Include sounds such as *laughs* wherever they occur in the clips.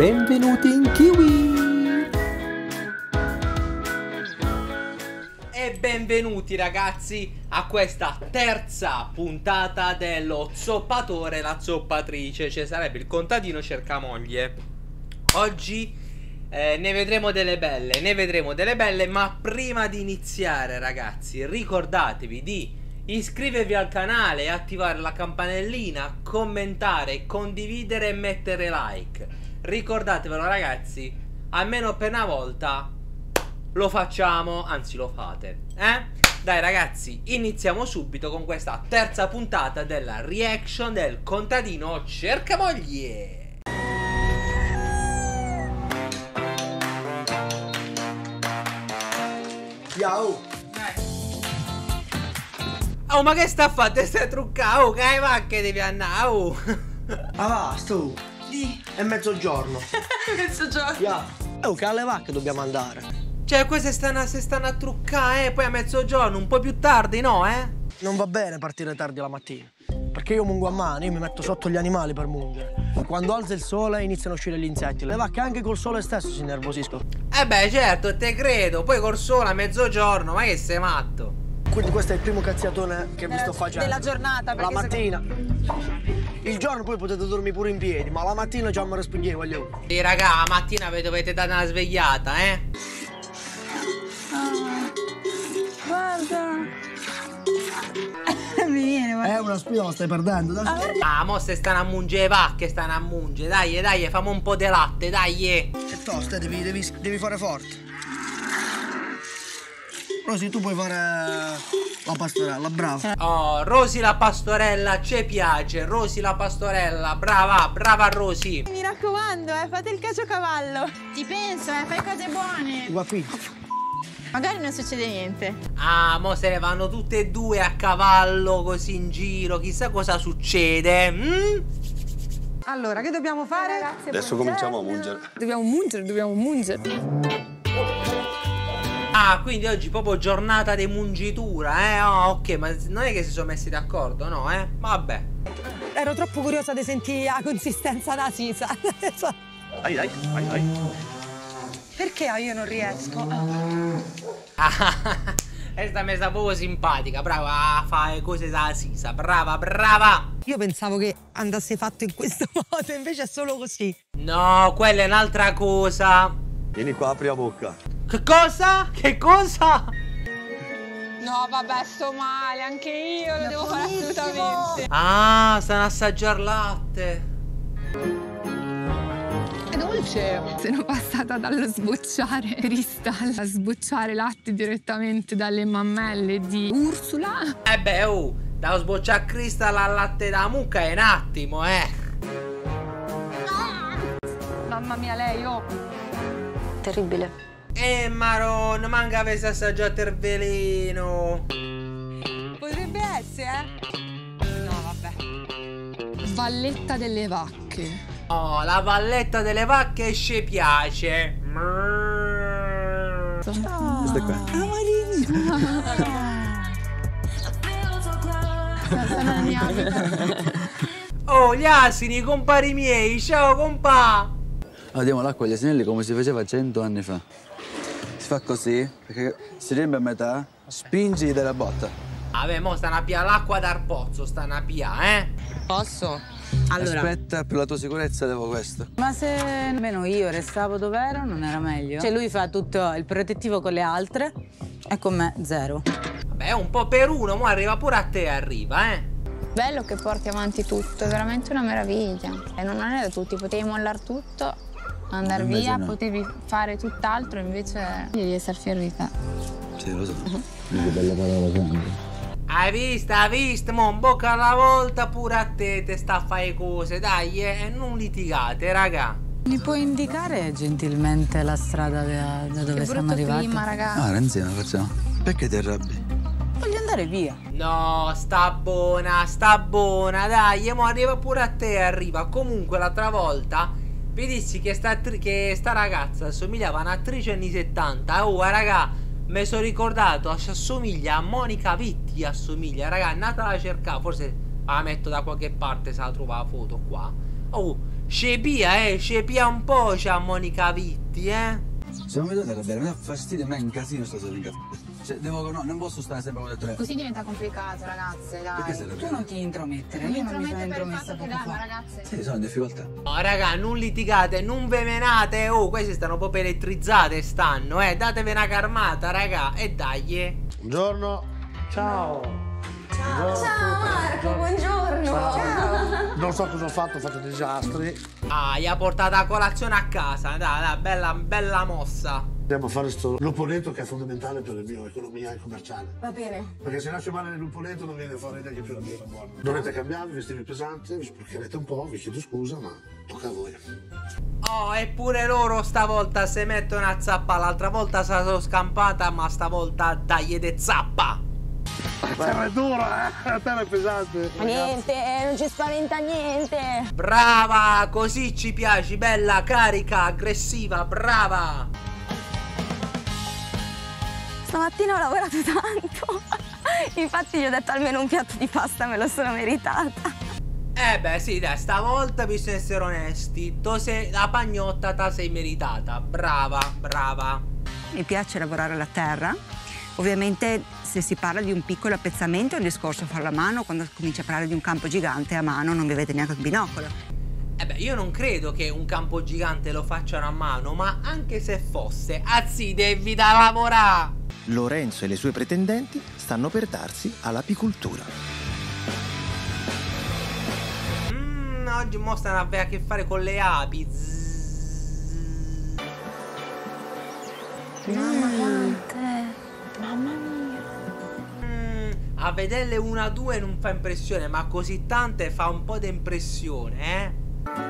benvenuti in Kiwi! E benvenuti ragazzi a questa terza puntata dello zoppatore la zoppatrice, cioè sarebbe il contadino cerca moglie. Oggi eh, ne vedremo delle belle, ne vedremo delle belle, ma prima di iniziare ragazzi ricordatevi di iscrivervi al canale, attivare la campanellina, commentare, condividere e mettere like. Ricordatevelo ragazzi, almeno per una volta lo facciamo, anzi lo fate, eh? Dai ragazzi, iniziamo subito con questa terza puntata della reaction del contadino cerca moglie. Ciao! Oh ma che sta a fare? Stai truccando? Oh, che va che devi andare? Oh. Ah va, È mezzogiorno! *laughs* Mezzogiorno. Ya! Oh, che alle vacche dobbiamo andare! Cioè queste stanno, se stanno a truccare, eh? Poi a mezzogiorno, un po' più tardi, no, eh? Non va bene partire tardi la mattina. Perché io mungo a mano, io mi metto sotto gli animali per mungere. Quando alza il sole iniziano a uscire gli insetti. Le vacche anche col sole stesso si innervosiscono. Eh beh, certo, te credo. Poi col sole a mezzogiorno, ma che sei matto? Quindi questo è il primo cazziatone che vi sto facendo. Della giornata, La perché mattina. Il giorno poi potete dormire pure in piedi, ma la mattina già mi respingere, voglio. Sì, raga, la mattina vi dovete dare una svegliata, eh? Guarda. *laughs* Mi viene, guarda. È una spia, la stai perdendo. Dai. Ah, mo se stanno a mungere vacche, stanno a mungere. Dai, dai, famo un po' di latte, dai. eh. È tosta, devi, devi, devi fare forte. Rosy, tu puoi fare la pastorella, bravo. Oh, Rosy la pastorella, ci piace. Rosy la pastorella, brava, brava Rosy. Mi raccomando, eh, fate il caciocavallo. Ti penso, eh, fai cose buone. Qua qui. Magari non succede niente. Ah, mo se ne vanno tutte e due a cavallo così in giro. Chissà cosa succede. mm? Allora, che dobbiamo fare? Adesso cominciamo a mungere. Dobbiamo mungere, dobbiamo mungere. Ah, quindi oggi proprio giornata di mungitura, eh? Oh, ok, ma non è che si sono messi d'accordo, no, eh? Vabbè. Ero troppo curiosa di sentire la consistenza della sisa. *laughs* Dai, dai, vai, vai. Perché io non riesco? Ah, *laughs* questa messa proprio simpatica, brava a fare cose da sisa, brava, brava. Io pensavo che andasse fatto in questo *laughs* modo, invece è solo così. No, quella è un'altra cosa. Vieni qua, apri la bocca. Che cosa? Che cosa? No, vabbè, sto male, anche io lo devo fare assolutamente. Ah, stanno a assaggiare latte. È dolce. Sono passata dallo sbocciare *laughs* cristal a sbocciare latte direttamente dalle mammelle di Ursula. Eh beh, oh, da sbocciare cristal al latte da mucca è un attimo, eh. Mamma mia, lei, oh. Terribile. Eh, maron, manca avesse assaggiato il veleno. Potrebbe essere, eh? No, vabbè. Valletta delle vacche. Oh, la valletta delle vacche ci piace. Questa è qua. Questa mia vita. Oh, gli asini, compari miei, ciao compà. Allora, diamo l'acqua agli asinelli come si faceva cento anni fa. Fa così, perché si riempie a metà, spingi della botta. Vabbè, mo stanno a pia l'acqua dal pozzo, stanno a pia, eh. Posso? Allora, Aspetta, per la tua sicurezza devo questo. ma se almeno io restavo dove ero, non era meglio? Cioè lui fa tutto il protettivo con le altre e con me zero. Vabbè, un po' per uno, mo arriva pure a te, arriva, eh. Bello che porti avanti tutto, è veramente una meraviglia. E non è da tutti, potevi mollare tutto, andare Invece via, no. potevi fare tutt'altro, invece devi essere fiero di te. Sì, lo so. Che bella parola sempre. Hai visto, hai visto, mo, in bocca alla volta pure a te te sta a fare cose, dai, eh, e non litigate, raga. Mi puoi indicare gentilmente la strada da, da dove Che siamo arrivati? clima, raga. Ah, insieme facciamo. Perché ti arrabbi? Voglio andare via. No, sta buona, sta buona, dai, e mo arriva pure a te, arriva. Comunque l'altra volta vi dissi che sta, che sta ragazza assomigliava a un'attrice anni 70. Oh, raga, mi sono ricordato, assomiglia a Monica Vitti, assomiglia, raga, è andata a cercare, forse la metto da qualche parte se la trova la foto qua. Oh, scepia, eh, scepia un po' c'ha Monica Vitti, eh. Se non mi date da bere, mi dà fastidio, ma è un casino in caffè. Cioè, devo, no, non posso stare sempre con le tre. Così diventa complicato, ragazze, dai. Perché Tu non ti intromettere, io non mi sono intromessa poco fa. ragazze. Sì, sono in difficoltà. Oh, raga, non litigate, non ve menate. Oh, queste stanno proprio elettrizzate, stanno, eh. Datevi una carmata, raga. E dai, eh. Buongiorno. Ciao. Ciao Marco, buongiorno. Non so cosa ho fatto, ho fatto disastri. Ah, gli ha portato la colazione a casa. Dai, dai, bella, bella mossa. Andiamo a fare sto lupoletto che è fondamentale per la mia economia commerciale. Va bene. Perché se lascio male nel lupoletto non viene fuori neanche più la birra buona. Dovete cambiarvi, vestirvi pesante, vi sporcherete un po', vi chiedo scusa, ma tocca a voi. Oh, eppure loro stavolta se mettono a zappa. L'altra volta sono scampata, ma stavolta dai de zappa. La terra è dura, eh? La terra è pesante. Ma niente, non ci spaventa niente. Brava, così ci piaci, bella, carica, aggressiva, brava. Stamattina ho lavorato *laughs* tanto. Infatti gli ho detto almeno un piatto di pasta me lo sono meritata. Eh beh, sì, dai, stavolta bisogna essere onesti. Tu sei, la pagnotta te sei meritata. Brava, brava. Mi piace lavorare la terra. Ovviamente se si parla di un piccolo appezzamento è un discorso farlo a mano, quando comincia a parlare di un campo gigante a mano non mi vede neanche il binocolo. Eh beh, io non credo che un campo gigante lo facciano a mano, ma anche se fosse, azzi, devi da lavorare. Lorenzo e le sue pretendenti stanno per darsi all'apicoltura. Mmm, oggi mostrano a avere a che fare con le api. Zzz. Mamma quante. Mamma mia. Mm, a vederle una a due non fa impressione, ma così tante fa un po' di impressione, eh?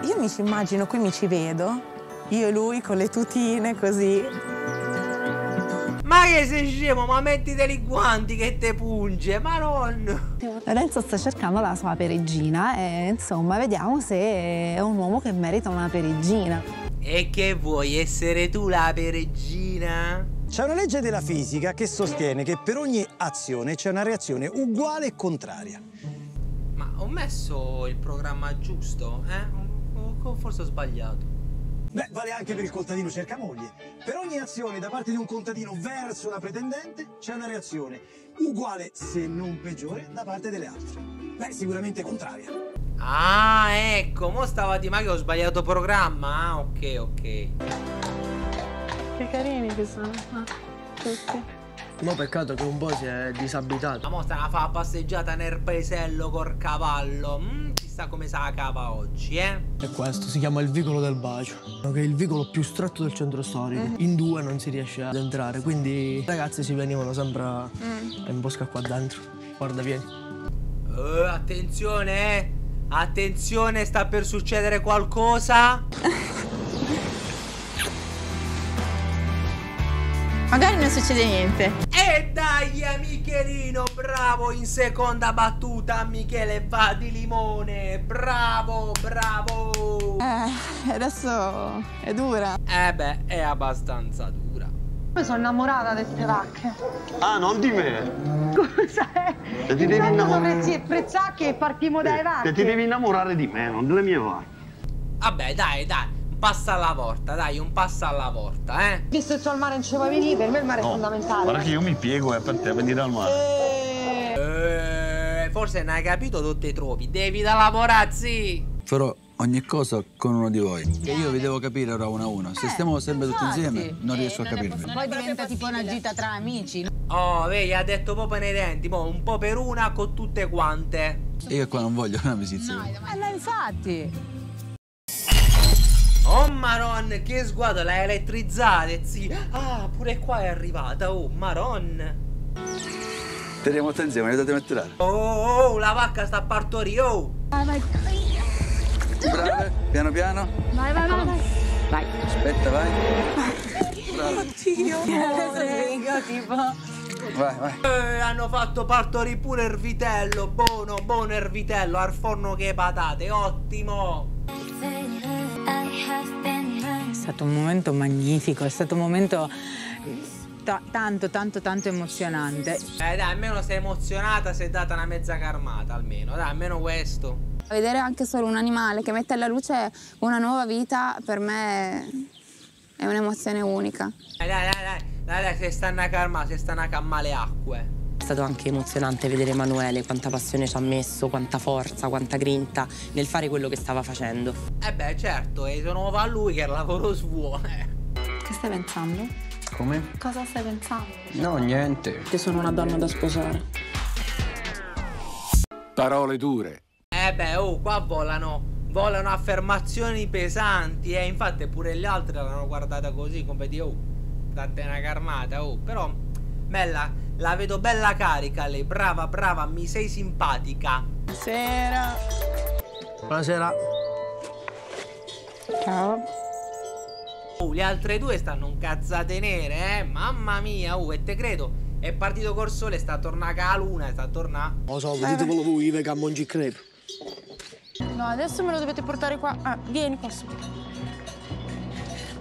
Io mi ci immagino, qui mi ci vedo, io e lui con le tutine così. Ma che sei scemo, ma mettiti i guanti che te punge, ma non... Lorenzo sta cercando la sua pereggina e insomma vediamo se è un uomo che merita una pereggina. E che vuoi essere tu la pereggina? C'è una legge della fisica che sostiene che per ogni azione c'è una reazione uguale e contraria. Ma ho messo il programma giusto, eh? O- o forse ho sbagliato. Beh, vale anche per il contadino cercamoglie. Per ogni azione da parte di un contadino verso una pretendente c'è una reazione uguale, se non peggiore, da parte delle altre. Beh, sicuramente contraria. Ah, ecco, mo stavo a dire ma che ho sbagliato programma. Ah, ok, ok. Che carini che sono. tutti. No, peccato che un po' si è disabitato. Ma mo sta a fare la passeggiata nel paesello col cavallo. Mm, chissà come sa la cava oggi, eh? E questo si chiama il vicolo del bacio, che è il vicolo più stretto del centro storico. In due non si riesce ad entrare, quindi i ragazzi si venivano sempre a, a imboscare qua dentro. Guarda, vieni. Eh, attenzione, eh. Attenzione, sta per succedere qualcosa. *laughs* Magari non succede niente. E dai, Michelino, bravo in seconda battuta, Michele va di limone. Bravo, bravo. Eh, adesso è dura. Eh beh, è abbastanza dura. Poi sono innamorata di queste vacche. Ah, non di me. Cos'è? Ti devi innamorare. dovresti apprezzare che partiamo dalle Te vacche. ti devi innamorare di me, non delle mie vacche. Vabbè, dai, dai. Un passo alla volta, dai, un passo alla volta, eh. Visto che il mare non ci puoi venire, per me il mare è fondamentale. Guarda che io mi piego è per te venire al mare. Eh, forse non hai capito tutti i tropi. Devi da lavorare, sì. Farò ogni cosa con uno di voi. Che io vi devo capire ora uno a uno. Se stiamo sempre tutti insieme, non riesco a capirvi. Poi diventa tipo una gita tra amici. no? Oh, vedi, ha detto proprio nei denti. Mo, un po' per una con tutte quante. Io qua non voglio *laughs* un'amicizia. Eh, ma infatti. Oh, maron, che sguardo, l'hai elettrizzata, zi. Ah, pure qua è arrivata. Oh, maron. Teniamo attenzione, aiutatemi a tirare. Oh, oh, oh, la vacca sta a partorire, oh. Brave, piano piano. Vai, vai, vai, vai. Vai. Aspetta, vai. Brava. Oddio. tipo. Vai, vai. Eh, hanno fatto partorire pure il vitello. Buono, buono il vitello. Al forno che patate, ottimo. È stato un momento magnifico, è stato un momento ta- tanto, tanto, tanto emozionante. Eh dai, almeno sei emozionata, sei data una mezza carmata, almeno, dai, almeno questo. Vedere anche solo un animale che mette alla luce una nuova vita per me è un'emozione unica. Dai, dai, dai, dai, dai, dai, se stanno a calmare, se stanno a calmare le acque. È stato anche emozionante vedere Emanuele, quanta passione ci ha messo, quanta forza, quanta grinta nel fare quello che stava facendo. Eh beh, certo, e sono va a lui che è il lavoro suo. eh. Che stai pensando? Come? Cosa stai pensando? No, niente. Che sono una donna da sposare. Parole dure. Eh beh, oh, qua volano, volano affermazioni pesanti, eh. Infatti pure gli altri l'hanno guardata così, come di, oh, date una carmata, oh. Però, bella, la vedo bella carica lei, brava, brava, mi sei simpatica. Buonasera. Buonasera. Ciao. Oh, le altre due stanno un cazzate nere, eh. Mamma mia, oh, e te credo. È partito col sole, sta a tornare a luna, sta a tornare. Lo so, vedetevelo voi, i vegan non ci credo. No, adesso me lo dovete portare qua. Ah, vieni qua su.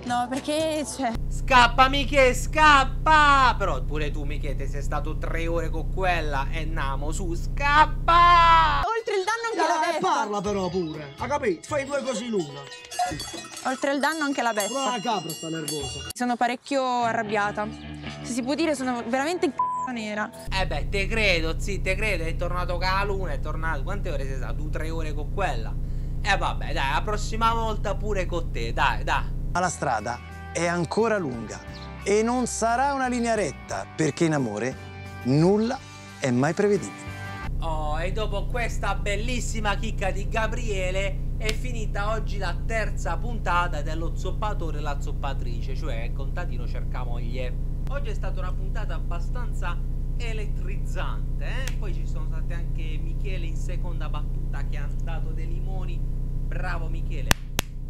No, perché c'è. Scappa, Miche, scappa! Però pure tu, Michete, sei stato tre ore con quella e namo su, scappa! Oltre il danno anche la Eh, beffa. parla però pure. Ha capito? Fai due cose in una. Oltre il danno anche la Però beffa. la capra sta nervosa. Sono parecchio arrabbiata. Se si può dire, sono veramente in c***a nera. Eh beh, te credo, sì, te credo, è tornato con la luna, è tornato. Quante ore sei stato? Tu tre ore con quella? Eh vabbè, dai, la prossima volta pure con te, dai, dai. Ma la strada è ancora lunga e non sarà una linea retta perché in amore nulla è mai prevedibile. Oh, e dopo questa bellissima chicca di Gabriele è finita oggi la terza puntata dello zoppatore e la zoppatrice, cioè il contadino cerca moglie. Oggi è stata una puntata abbastanza elettrizzante, eh? Poi ci sono state anche Michele in seconda battuta che ha dato dei limoni. Bravo Michele,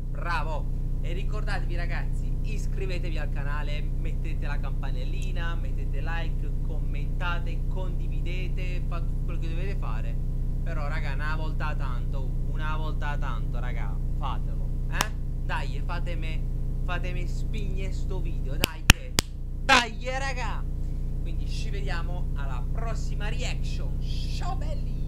bravo! E ricordatevi ragazzi, iscrivetevi al canale, mettete la campanellina, mettete like, commentate, condividete, fate tutto quello che dovete fare. Però raga, una volta tanto, una volta tanto raga, fatelo, eh? Dai, fatemi, fatemi spigne sto video, dai, eh. dai raga! Quindi ci vediamo alla prossima reaction, ciao belli!